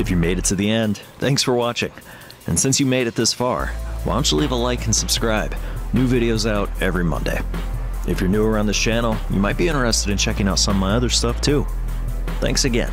If you made it to the end, thanks for watching. And since you made it this far, why don't you leave a like and subscribe? New videos out every Monday. If you're new around this channel, you might be interested in checking out some of my other stuff too. Thanks again.